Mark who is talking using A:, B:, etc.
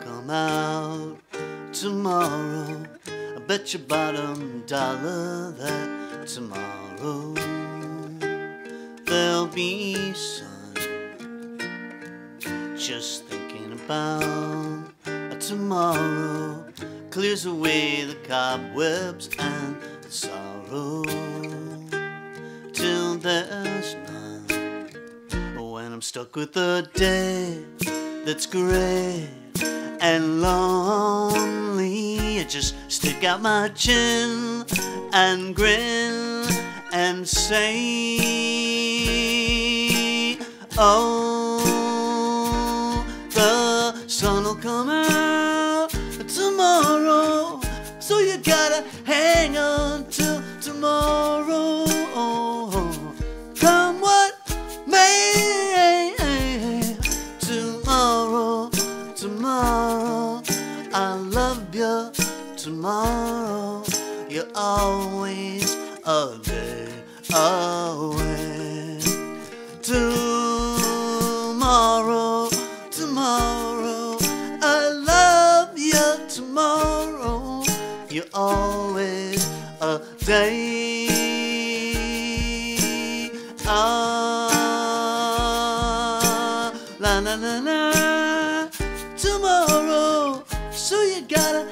A: come out tomorrow. I bet your bottom dollar that tomorrow there'll be sun. Just thinking about tomorrow clears away the cobwebs and the sorrow till there's none. When I'm stuck with a day that's gray and lonely, I just stick out my chin and grin and say, Oh, the sun'll come out tomorrow, so you gotta hang on tomorrow. You're always a day away. Tomorrow, tomorrow, I love you tomorrow. You're always a day. Ah, la la la la. Tomorrow, so you gotta